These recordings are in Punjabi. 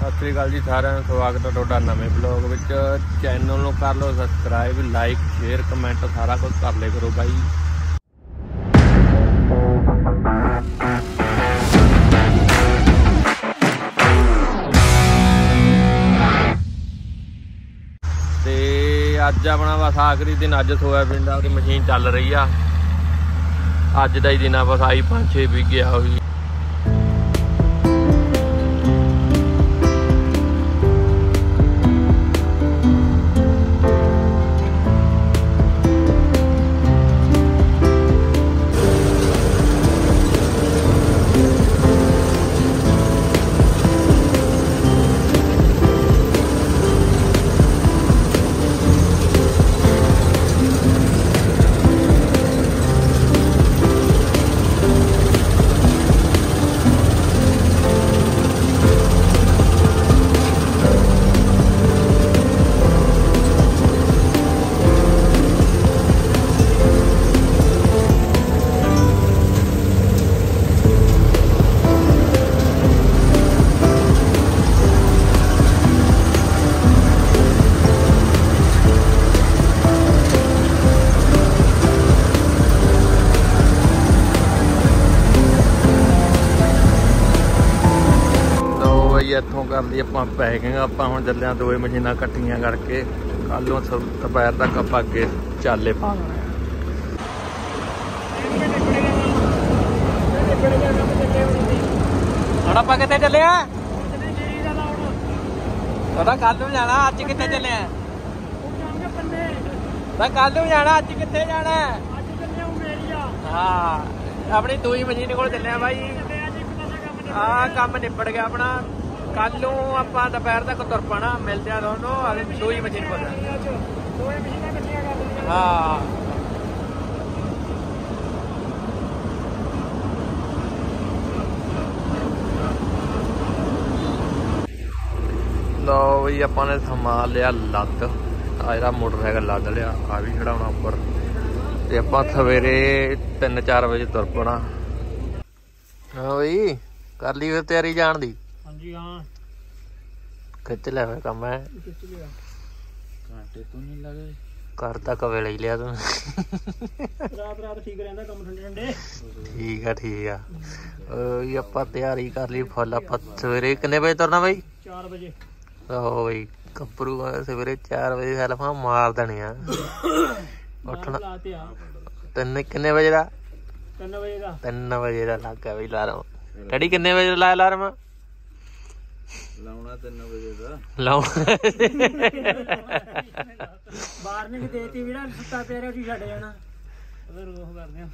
ਸਤਿ ਸ੍ਰੀ ਅਕਾਲ ਜੀ ਸਾਰਿਆਂ ਨੂੰ ਸਵਾਗਤ ਹੈ ਤੁਹਾਡਾ ਨਵੇਂ ਬਲੌਗ ਵਿੱਚ। ਚੈਨਲ ਨੂੰ ਕਰ ਲਓ ਸਬਸਕ੍ਰਾਈਬ ਲਾਈਕ ਸ਼ੇਅਰ ਕਮੈਂਟ ਸਾਰਾ ਕੁਝ ਕਰ ਲਿਆ ਕਰੋ ਬਾਈ। ਤੇ ਅੱਜ ਆਪਣਾ ਬਸ ਆਖਰੀ ਦਿਨ, ਅੱਜ ਸੋਇਆਬੀਨ ਦਾ ਉਹਦੀ ਮਸ਼ੀਨ ਚੱਲ ਰਹੀ ਆ। ਅੱਜ ਦਾ ਹੀ ਦਿਨ ਆ, ਬਸ ਆਈ 5-6 ਵੀ ਗਿਆ ਹੋਈ ਬਈ ਇੱਥੋਂ ਕਰ ਲਈ ਆਪਾਂ ਪੈਕਿੰਗ ਆਪਾਂ ਹੁਣ ਚੱਲਿਆ ਦੋਏ ਮਸ਼ੀਨਾਂ ਇਕੱਠੀਆਂ ਕਰਕੇ ਕੱਲ ਦੁਪਹਿਰ ਤੱਕ ਆਪਾਂ ਅੱਗੇ ਚਾਲੇ ਪਾ ਦੇਣੇ ਆ ਹੁਣ ਆਪਾਂ ਕਿੱਥੇ ਚੱਲੇ ਆ? ਤੁਹਾਡਾ ਕੱਲ ਨੂੰ ਜਾਣਾ ਅੱਜ ਕਿੱਥੇ ਚੱਲੇ ਆ? ਮੈਂ ਕੱਲ ਨੂੰ ਜਾਣਾ ਅੱਜ ਕਿੱਥੇ ਜਾਣਾ? ਹਾਂ ਆਪਣੀ ਦੂਈ ਮਸ਼ੀਨ ਕੋਲ ਚੱਲੇ ਆ ਬਾਈ। ਆ ਕੰਮ ਨਿਬੜ ਗਿਆ ਆਪਣਾ। ਕੱਲ ਨੂੰ ਆਪਾਂ ਦੁਪਹਿਰ ਤੱਕ ਤੁਰ ਪਾਣਾ, ਮਿਲਦੇ ਆ ਦੋਨੋਂ ਆਲੇ ਦੂਈ ਮਸ਼ੀਨ ਕੋਲ ਹਾਂ। ਲਓ ਵੀ ਆਪਾਂ ਨੇ ਸਮਾਨ ਲਿਆ ਲੱਦ ਆ ਜਿਹੜਾ ਮੋਟਰਸਾਈਕਲ ਲੱਦ ਲਿਆ ਆ ਵੀ ਖੜਾਉਣਾ ਉੱਪਰ। ਤੇ ਆਪਾਂ ਸਵੇਰੇ 3-4 ਵਜੇ ਤੁਰ ਪਣਾ। ਹਾਂ ਬਈ, ਕਰ ਲਈ ਫਿਰ ਤਿਆਰੀ ਜਾਣ ਦੀ? ਹਾਂਜੀ ਹਾਂ। ਖਿੱਚ ਲੈ ਫਿਰ ਕੰਮ ਹੈ ਕਿੱਥੇ ਗਿਆ ਘਾਟੇ ਤੋਂ ਨਹੀਂ ਲਗੇ। ਕਰ ਤੱਕ ਵੇਲੇ ਹੀ ਲਿਆ ਤੂੰ। ਰਾਤ ਰਾਤ ਠੀਕ ਰਹਿੰਦਾ ਕੰਮ ਠੰਡੇ ਠੰਡੇ। ਠੀਕ ਆ ਠੀਕ ਆ। ਓਏ ਆਪਾਂ ਤਿਆਰੀ ਕਰ ਲਈ ਫੁੱਲ। ਆਪਾਂ ਸਵੇਰੇ ਕਿੰਨੇ ਵਜੇ ਤੁਰਨਾ ਬਈ? 4 ਵਜੇ। ਆਹੋ ਬਈ ਕੱਪਰੂ ਆ ਸਵੇਰੇ 4 ਵਜੇ ਸੈਲਫਾਂ ਮਾਰ ਦੇਣੀਆਂ ਉੱਠਣਾ। ਤਿੰਨ ਕਿੰਨੇ ਵਜੇ ਦਾ? 3 ਵਜੇ ਦਾ। 3 ਵਜੇ ਦਾ ਲੱਗਾ ਬਈ ਅਲਾਰਮ। ਡੈਡੀ ਕਿੰਨੇ ਵਜੇ ਲਾਇਆ ਅਲਾਰਮ? ਲਾਉਣਾ 3 ਵਜੇ ਦਾ। ਲਾਉ ਬਾਹਰ ਨੇ ਕਿ ਦੇਤੀ ਵੀੜਾ ਸੁੱਤਾ ਪਿਆ ਰਿਹਾ ਸੀ ਛੱਡ ਜਾਣਾ। ਉਹਦਾ ਰੋਹ ਕਰਦੇ ਆ।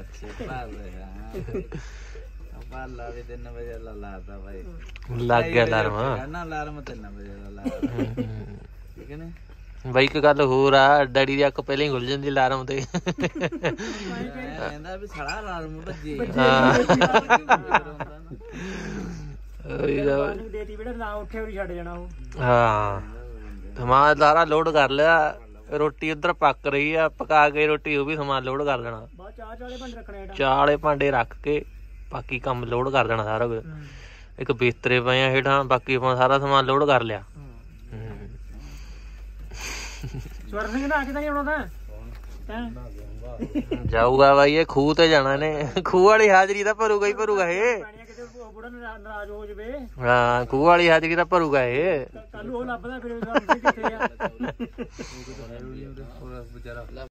ਅੱਛਾ ਭਾਲ ਰਿਹਾ। ਪਾਲਾ ਵੀ 3 ਵਜੇ ਲਾ ਲਾਤਾ ਭਾਈ। ਲੱਗ ਗਿਆ ਅਲਾਰਮ। ਨਾ ਅਲਾਰਮ 3 ਵਜੇ ਦਾ ਲਾਤਾ। ਠੀਕ ਹੈ ਨਾ? ਬਈ ਇੱਕ ਗੱਲ ਹੋਰ ਆ ਡੈਡੀ ਦੀ ਅੱਖ ਪਹਿਲਾਂ ਹੀ ਖੁੱਲ ਜਾਂਦੀ ਅਲਾਰਮ ਤੇ। ਮੈਂ ਕਹਿੰਦਾ ਵੀ ਸਾਲਾ ਅਲਾਰਮ ਵੱਜੇ। ਉਹੀ ਤਾਂ- ਬਾਹਰ ਨੇ ਦੇਤੀ ਵੀੜਾ ਨਾ ਉੱਠੇ ਵੀ ਛੱਡ ਜਾਣਾ ਉਹ ਹਾਂ ਸਮਾਨ ਸਾਰਾ ਲੋਡ ਕਰ ਲਿਆ ਰੋਟੀ ਉਧਰ ਪੱਕ ਰਹੀ ਆ ਪਕਾ ਕੇ ਰੋਟੀ ਉਹ ਵੀ ਸਮਾਨ ਲੋਡ ਕਰ ਦੇਣਾ। ਬਾਅਦ ਚਾਹ ਚਾਲੇ ਰੱਖਣੇ ਭਾਂਡੇ ਰੱਖ ਕੇ ਬਾਕੀ ਕੰਮ ਲੋਡ ਕਰ ਦੇਣਾ ਸਾਰਾ ਕੁਝ। ਇੱਕ ਬਿਸਤਰੇ ਪਏ ਆ ਹੇਠਾਂ ਬਾਕੀ ਆਪਾਂ ਸਾਰਾ ਸਮਾਨ ਲੋਡ ਕਰ ਲਿਆ। ਹੂੰ। ਸਵਰ ਸਿੰਘ ਨਾ ਕਿਦਾਂ ਆਉਣਾ ਤਾਂ? ਜਾਊਗਾ ਬਾਈ ਇਹ ਖੂਹ ਤੇ ਜਾਣਾ ਨੇ। ਖੂਹ ਵਾਲੀ ਹਾਜ਼ਰੀ ਤਾਂ ਭਰੂਗਾ ਹੀ ਭਰੂਗਾ ਇਹ। ਹੋ ਜਵੇ। ਹਾਂ ਖੂਹ ਵਾਲੀ ਹਾਜ਼ਰੀ ਤਾਂ ਭਰੂਗਾ ਇਹ। ਕੱਲ ਉਹ ਲੱਭਦਾ ਫਿਰ ਉਹ ਕਿੱਥੇ ਆ।